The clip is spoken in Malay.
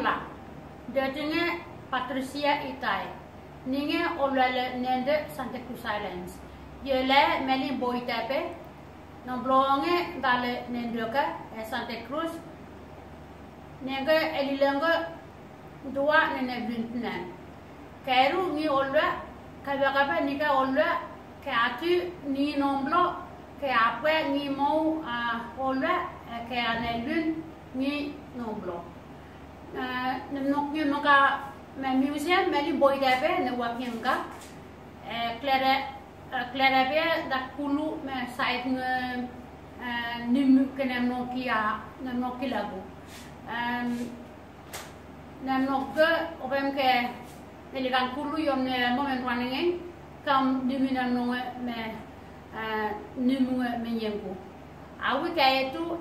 Dia tenge Patricia Itai. Ninge olale nende Santa Cruz Islands. Yele meli boitape. Nomblonge dale nendoka e Santa Cruz. Nenge elilenga dua nene bintnan. Kairu ngi olwa kabakaba nika olwa ke atu ni nomblo ke apwe ni mau a olwa ke anelun ni nomblo. Nem nok ni maka me museum me li boy dabe ne ka klere klere be da kulu me sait nge nim kene nokia ne nokilagu. Nem nok obem ke nilikan kulu yom ne moment waningen kam dimina nonge me nimunge menyengu. Awi kaya itu.